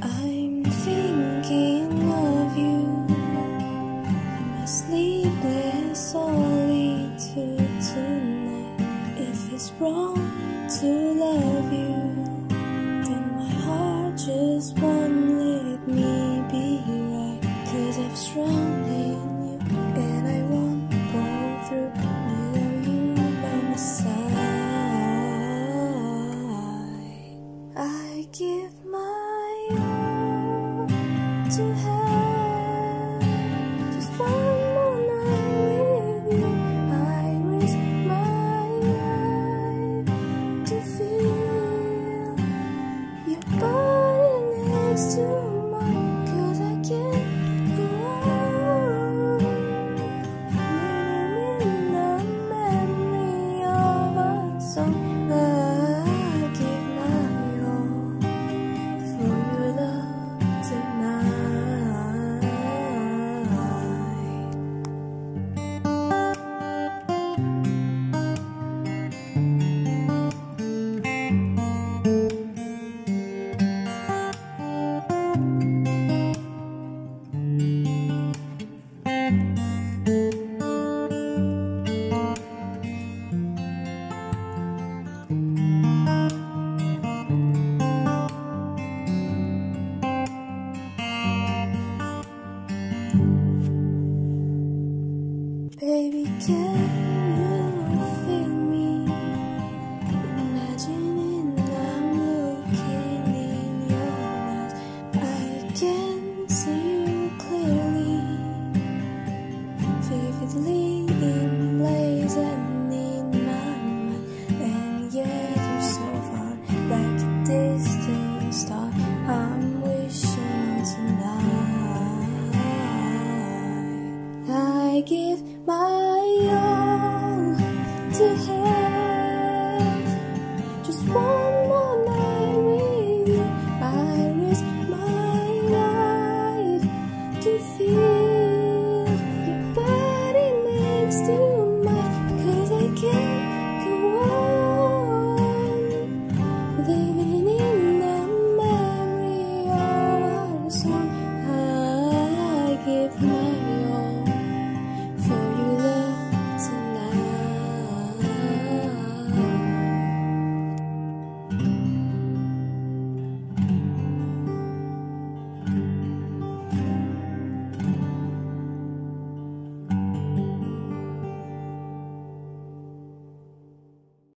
I'm thinking of you, my sleepless solitude tonight. If it's wrong to love you, then my heart just won't let me be right. Cause I've strung to have just one more night with you. I risk my life to feel your body next to yeah